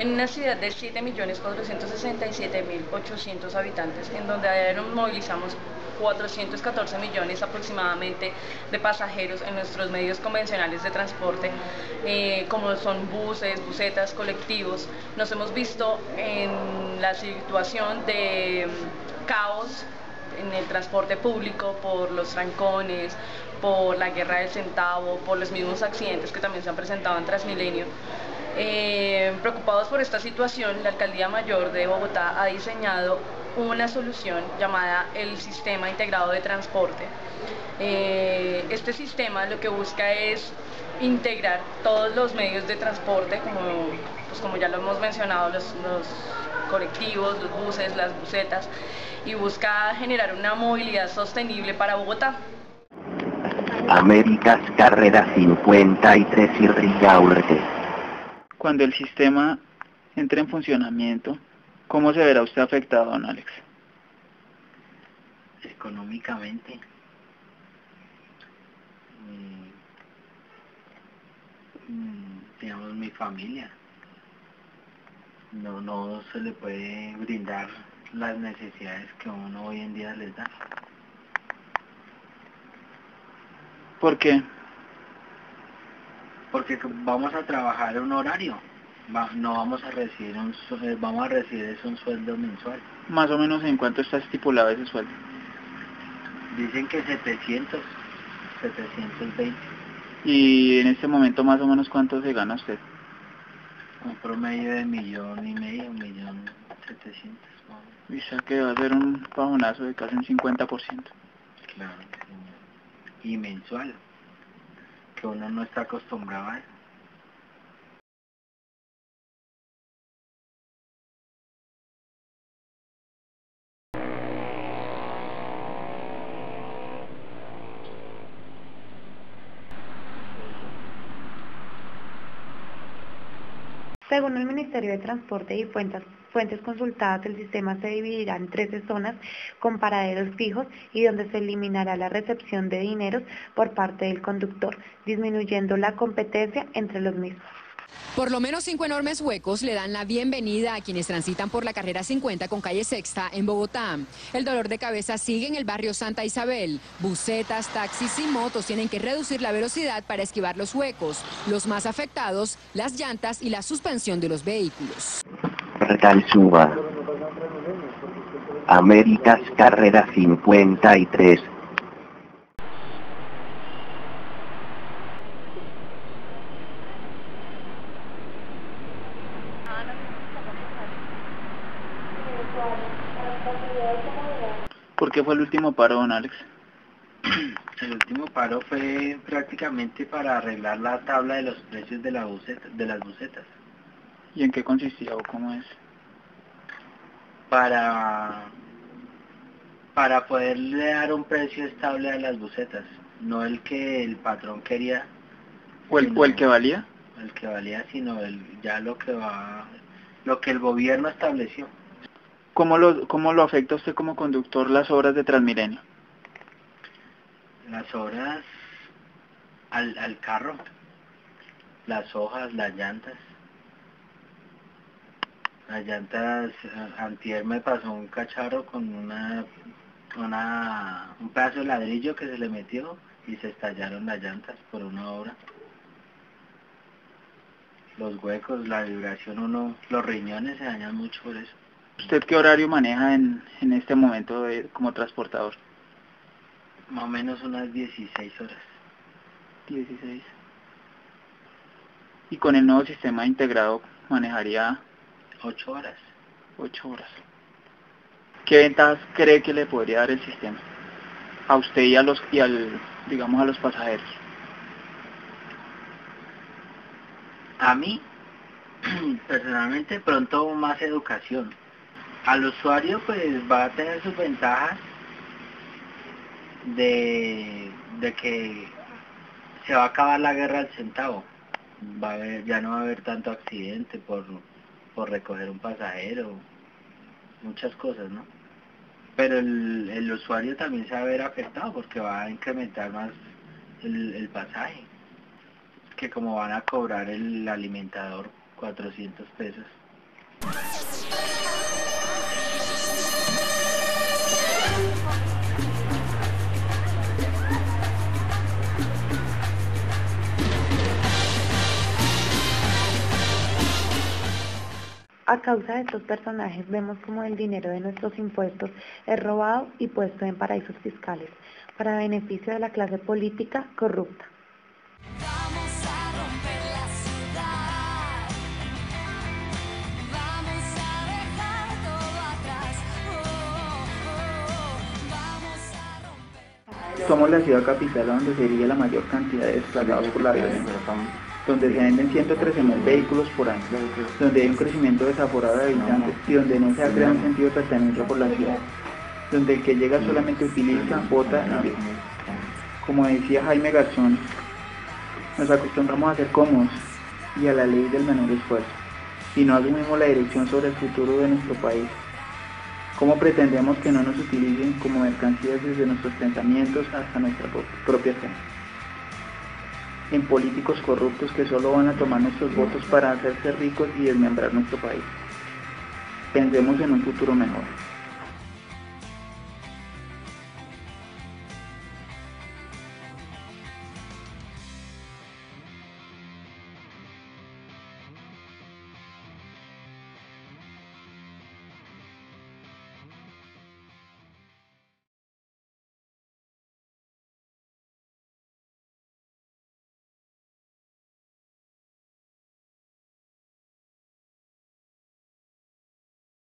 en una ciudad de 7.467.800 habitantes, en donde nos movilizamos 414 millones aproximadamente de pasajeros en nuestros medios convencionales de transporte, eh, como son buses, busetas, colectivos. Nos hemos visto en la situación de mm, caos en el transporte público por los trancones, por la guerra del centavo, por los mismos accidentes que también se han presentado en Transmilenio. Eh, preocupados por esta situación, la Alcaldía Mayor de Bogotá ha diseñado una solución llamada el Sistema Integrado de Transporte. Eh, este sistema lo que busca es integrar todos los medios de transporte, como, pues como ya lo hemos mencionado, los, colectivos, los buses, las busetas, y busca generar una movilidad sostenible para Bogotá. Américas Carrera 53 y. Cuando el sistema entre en funcionamiento, ¿cómo se verá usted afectado, don Alex? Económicamente. Mm, digamos mi familia. No, no se le puede brindar las necesidades que uno hoy en día les da. ¿Por qué? Porque vamos a trabajar un horario, no vamos a recibir un eh, vamos a recibir un sueldo mensual. Más o menos en cuánto está estipulado ese sueldo? Dicen que 700, 720. ¿Y en este momento más o menos cuánto se gana usted? Un promedio de millón y medio, un millón setecientos. Dice que va a ser un pajonazo de casi un 50%. Claro, y mensual, que uno no está acostumbrado a. Según el Ministerio de Transporte y Fuentes, fuentes consultadas, el sistema se dividirá en 13 zonas con paraderos fijos y donde se eliminará la recepción de dineros por parte del conductor, disminuyendo la competencia entre los mismos. Por lo menos cinco enormes huecos le dan la bienvenida a quienes transitan por la carrera 50 con calle Sexta en Bogotá. El dolor de cabeza sigue en el barrio Santa Isabel. Bucetas, taxis y motos tienen que reducir la velocidad para esquivar los huecos. Los más afectados, las llantas y la suspensión de los vehículos. Suba. Américas Carrera 53 ¿Por qué fue el último paro, don Alex? El último paro fue prácticamente para arreglar la tabla de los precios de, la de las bucetas. ¿Y en qué consistía o cómo es? Para, para poderle dar un precio estable a las bucetas, no el que el patrón quería. ¿O el, o el que valía? El que valía, sino el, ya lo que va, lo que el gobierno estableció. ¿Cómo lo, ¿Cómo lo afecta usted como conductor las obras de Transmilenio? Las obras al, al carro, las hojas, las llantas. Las llantas, eh, antier me pasó un cacharro con una, una, un pedazo de ladrillo que se le metió y se estallaron las llantas por una obra. Los huecos, la vibración, uno, los riñones se dañan mucho por eso. ¿Usted qué horario maneja en, en este momento como transportador? Más o menos unas 16 horas. 16. ¿Y con el nuevo sistema integrado manejaría? 8 horas. 8 horas. ¿Qué ventajas cree que le podría dar el sistema? A usted y a los y al, digamos a los pasajeros. A mí, personalmente, pronto más educación al usuario pues va a tener sus ventajas de, que se va a acabar la guerra al centavo. Va a haber, ya no va a haber tanto accidente por, por recoger un pasajero, muchas cosas, ¿no? Pero el, el usuario también se va a ver afectado porque va a incrementar más el, el pasaje. Que como van a cobrar el alimentador 400 pesos, A causa de estos personajes vemos como el dinero de nuestros impuestos es robado y puesto en paraísos fiscales para beneficio de la clase política corrupta. Somos la ciudad capital donde se dirige la mayor cantidad de desplazados por la violencia, donde se venden 113 mil vehículos por año, donde hay un crecimiento desaforado de habitantes y donde no se ha creado un sentido de pertenencia por la ciudad, donde el que llega solamente utiliza, vota y vive. Como decía Jaime Garzón, nos acostumbramos a ser cómodos y a la ley del menor esfuerzo, y no asumimos la dirección sobre el futuro de nuestro país. ¿Cómo pretendemos que no nos utilicen como mercancías desde nuestros pensamientos hasta nuestra pro- propia fe? En políticos corruptos que solo van a tomar nuestros votos para hacerse ricos y desmembrar nuestro país. Pensemos en un futuro mejor.